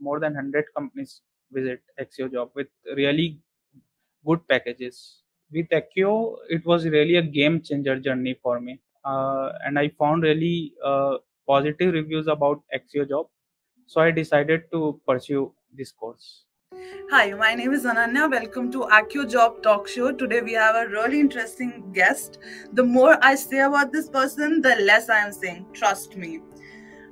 more than 100 companies visit Accio job with really good packages. With Accio, it was really a game changer journey for me. Uh, and I found really uh, positive reviews about Axio job. So I decided to pursue this course. Hi, my name is Ananya. Welcome to Accio Job Talk Show. Today we have a really interesting guest. The more I say about this person, the less I am saying. Trust me.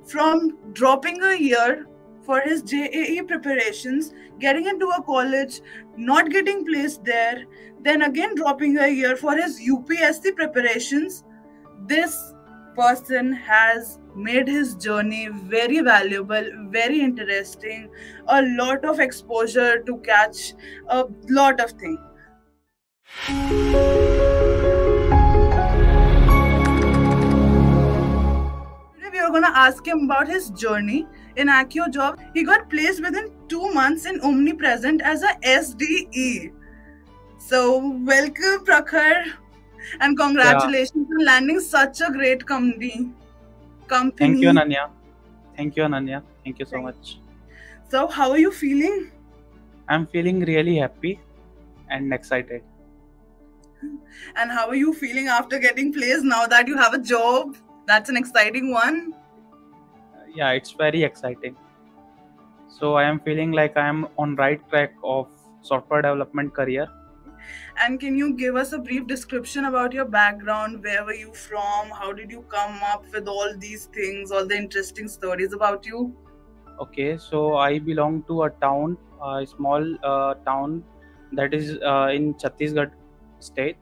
From dropping a year for his JEE preparations, getting into a college, not getting placed there, then again dropping a year for his UPSC preparations, this person has made his journey very valuable, very interesting, a lot of exposure to catch a lot of things. Today we are going to ask him about his journey in Accio job. He got placed within two months in OmnePresent as a SDE. So welcome Prakhar and congratulations yeah. on landing such a great company. Company. Thank you, Ananya. Thank you, Ananya. Thank you so much. So, how are you feeling? I'm feeling really happy and excited. And how are you feeling after getting placed now that you have a job? That's an exciting one. Yeah, it's very exciting. So I am feeling like I am on right track of software development career and can you give us a brief description about your background? Where were you from? How did you come up with all these things, all the interesting stories about you? Okay, so I belong to a town, a small uh, town that is uh, in Chhattisgarh state.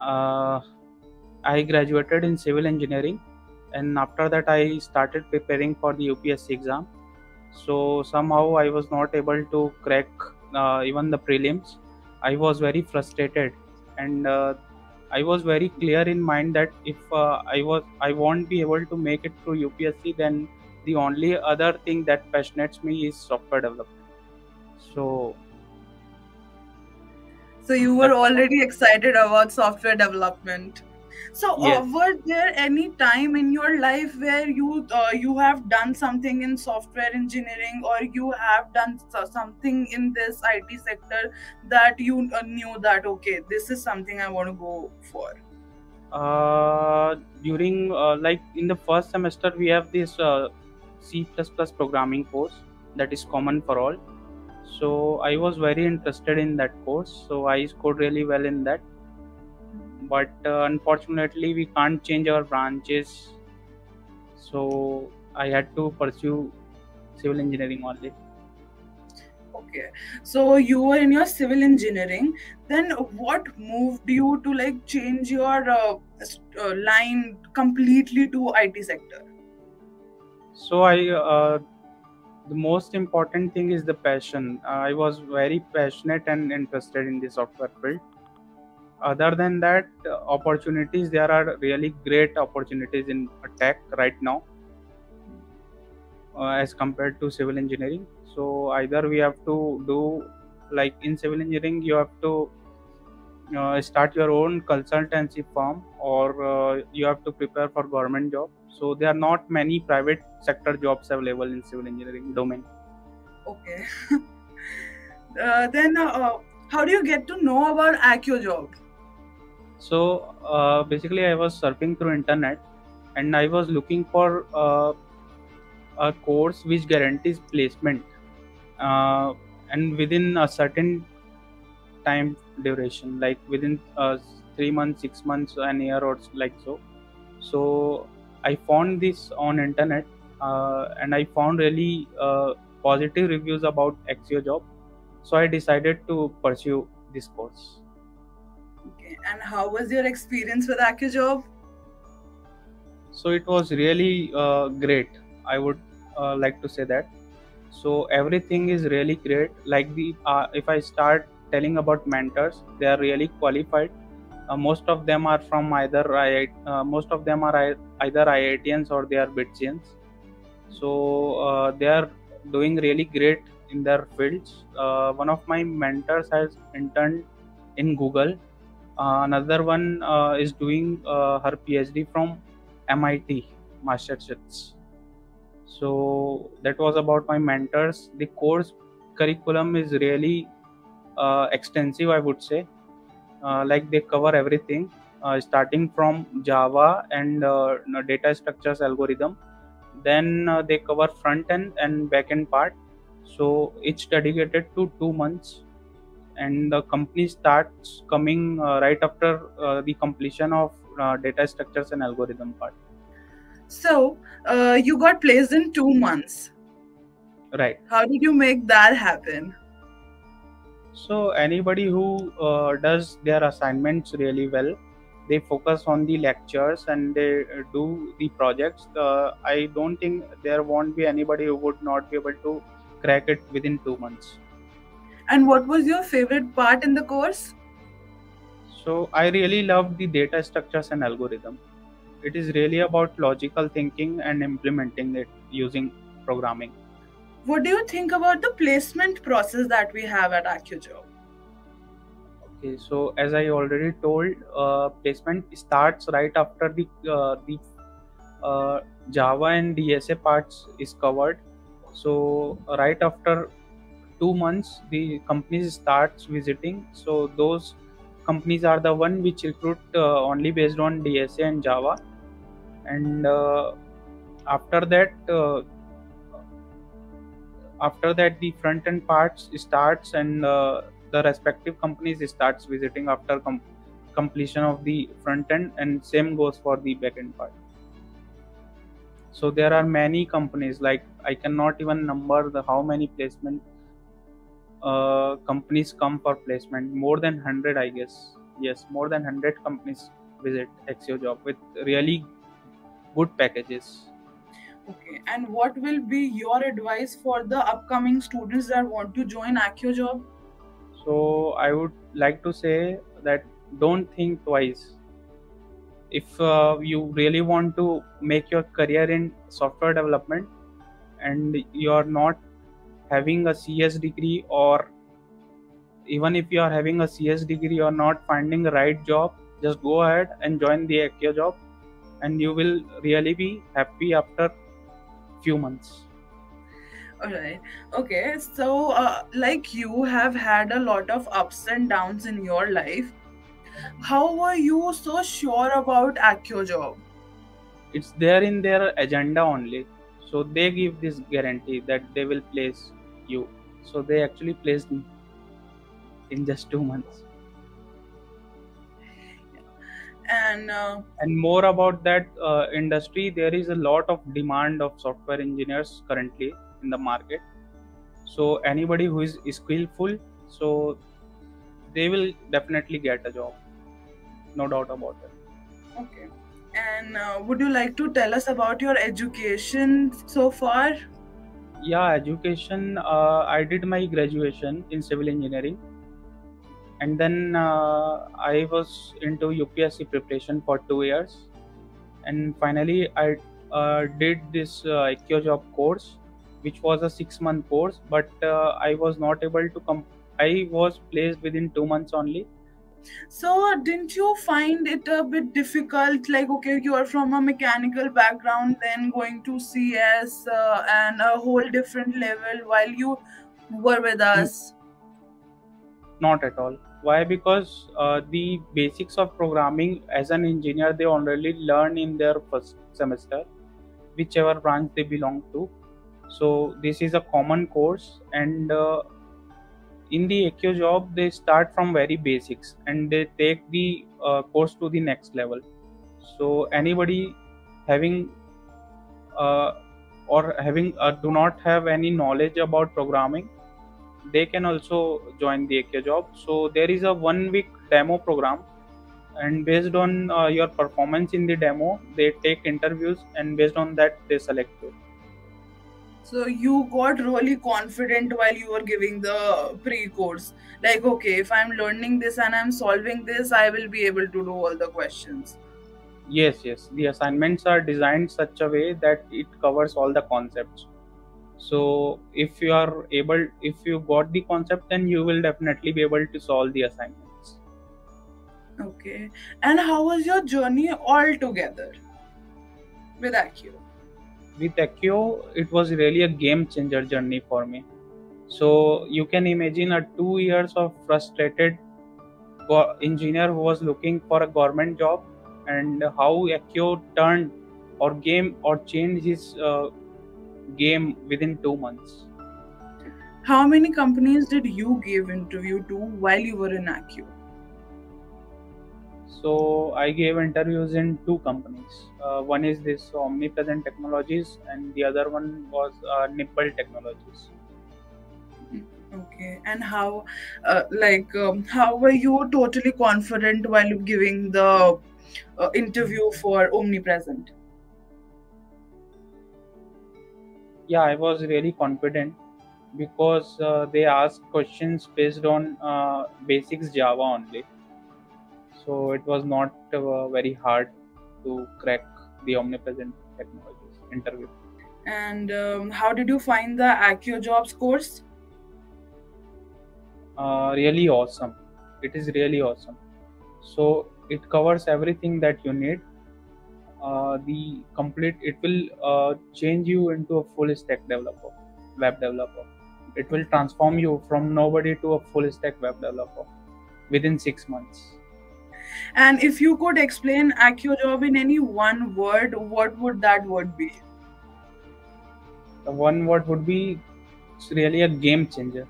Uh, I graduated in civil engineering, and after that, I started preparing for the UPSC exam. So somehow I was not able to crack uh, even the prelims I was very frustrated and uh, I was very clear in mind that if uh, I was I won't be able to make it through UPSC, then the only other thing that passionates me is software development. So, so you were already excited about software development. So, uh, yes. uh, were there any time in your life where you uh, you have done something in software engineering, or you have done something in this IT sector that you uh, knew that okay, this is something I want to go for? Uh, during uh, like in the first semester, we have this C++ programming course that is common for all. So I was very interested in that course. So I scored really well in that but uh, unfortunately we can't change our branches. So i had to pursue civil engineering only. Okay. So you were in your civil engineering. Then what moved you to like change your uh, uh, line completely to it sector? So i uh, the most important thing is the passion. I was very passionate and interested in the software field other than that uh, opportunities there are really great opportunities in tech right now uh, as compared to civil engineering. So either we have to do like in civil engineering you have to uh, start your own consultancy firm or uh, you have to prepare for government job. So there are not many private sector jobs available in civil engineering domain. Okay. Uh, then uh, how do you get to know about accio job so uh, basically i was surfing through internet and i was looking for uh, a course which guarantees placement uh, and within a certain time duration like within uh, three months six months an year or like so. So i found this on internet uh, and i found really uh, positive reviews about accio job. So i decided to pursue this course Okay. And how was your experience with AccioJob? So it was really uh, great. I would uh, like to say that. So everything is really great. Like the uh, if I start telling about mentors, they are really qualified. Uh, most of them are from either IIT, uh, most of them are either IITians or they are BITSians. So uh, they are doing really great in their fields. one of my mentors has interned in Google another one uh, is doing uh, her phd from mit massachusetts so that was about my mentors. The course curriculum is really uh, extensive i would say. Uh, like they cover everything uh, starting from java and uh, data structures algorithm. Then uh, they cover front end and back end part. So it's dedicated to two months and the company starts coming uh, right after uh, the completion of uh, data structures and algorithm part So, uh, you got placed in two months. right How did you make that happen? so anybody who uh, does their assignments really well they focus on the lectures and they uh, do the projects uh, i don't think there won't be anybody who would not be able to crack it within 2 months And what was your favorite part in the course? so i really love the data structures and algorithm it is really about logical thinking and implementing it using programming What do you think about the placement process that we have at AccioJob? Okay, so as I already told, uh, placement starts right after the uh, the uh, Java and DSA parts is covered. So right after two months, the companies starts visiting. So those companies are the one which recruit uh, only based on DSA and Java, and uh, after that. Uh, after that the front end parts starts and uh, the respective companies starts visiting after com- completion of the front end and same goes for the back end part so there are many companies like i cannot even number the how many placement uh, companies come for placement more than 100 i guess yes more than 100 companies visit Accio job with really good packages Okay, and what will be your advice for the upcoming students that want to join AccioJob? So I would like to say that don't think twice. If uh, you really want to make your career in software development and you're not having a CS degree or even if you are having a CS degree or not finding the right job, just go ahead and join the Accio job and you will really be happy after few months. All right. Okay. So, uh, like you have had a lot of ups and downs in your life. How were you so sure about AccioJob? It's there in their agenda only. So they give this guarantee that they will place you. So they actually placed me in just two months. And uh, And more about that uh, industry, there is a lot of demand of software engineers currently in the market. So anybody who is skillful, so they will definitely get a job. No doubt about it. okay. And uh, would you like to tell us about your education so far? Yeah education uh, i did my graduation in civil engineering. And then uh, i was into upsc preparation for two years. And finally i uh, did this uh, IQ job course which was a six month course but uh, i was not able to come i was placed within two months only So, didn't you find it a bit difficult? Like, okay, you are from a mechanical background, then going to CS uh, and a whole different level while you were with us. not at all why because uh, the basics of programming as an engineer they already learn in their first semester whichever branch they belong to so this is a common course and uh, in the AQ job they start from very basics and they take the uh, course to the next level so anybody having uh, or having uh, do not have any knowledge about programming they can also join the AK job. So there is a one week demo program, and based on uh, your performance in the demo, they take interviews, and based on that, they select you. So, you got really confident while you were giving the pre course. Like, okay, if I'm learning this and I'm solving this, I will be able to do all the questions. Yes, yes. The assignments are designed such a way that it covers all the concepts. So if you are able, if you got the concept, then you will definitely be able to solve the assignments. Okay. And how was your journey altogether with Accio? With Accio, it was really a game changer journey for me. So you can imagine a two years of frustrated engineer who was looking for a government job and how Accio turned or game or changed his uh, game within two months. How many companies did you give interview to while you were in Accio? So I gave interviews in two companies. Uh, one is this OmnePresent Technologies, and the other one was uh, Nipple Technologies. Okay, and how, uh, like, um, how were you totally confident while giving the uh, interview for OmnePresent? Yeah, I was really confident because uh, they asked questions based on uh, basics Java only so it was not uh, very hard to crack the OmnePresent technologies interview. And um, how did you find the Accio jobs course? Uh, really awesome. It is really awesome. So it covers everything that you need. Uh, the complete it will uh, change you into a full stack developer web developer. It will transform you from nobody to a full stack web developer within 6 months and if you could explain Accio job in any one word, what would that word be? The one word would be it's really a game changer,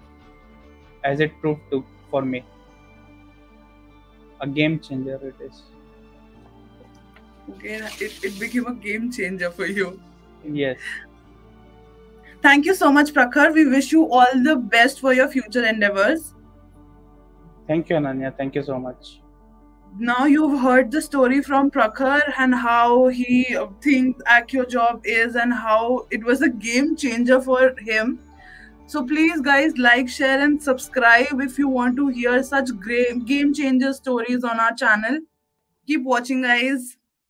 as it proved to for me. A game changer it is. Okay, it, it became a game changer for you. Yes. Thank you so much, Prakhar. We wish you all the best for your future endeavors. Thank you, Ananya. Thank you so much now you've heard the story from Prakhar and how he thinks Accio job is and how it was a game changer for him. So please guys like, share and subscribe if you want to hear such great game changer stories on our channel. Keep watching guys.